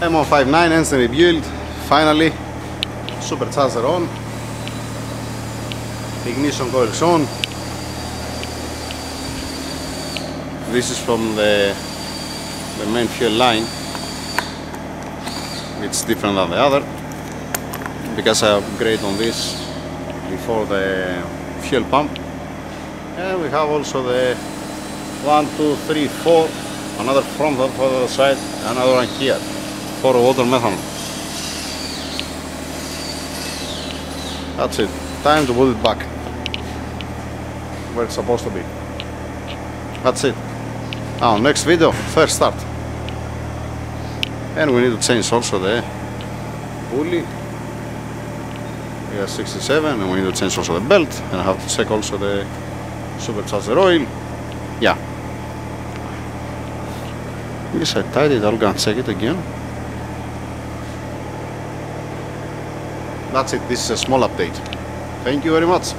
M159 engine rebuild, finally, supercharger on, ignition coils on. This is from the, the main fuel line, it's different than the other, because I upgrade on this before the fuel pump. And we have also the one, two, three, four, another from the other side, another one here for water methanol. That's it. Time to put it back where it's supposed to be. That's it. Now next video, first start. And we need to change also the pulley. We are 67 and we need to change also the belt and I have to check also the supercharger oil. Yeah. Yes, I tied it. I'll go and check it again. That's it. This is a small update. Thank you very much.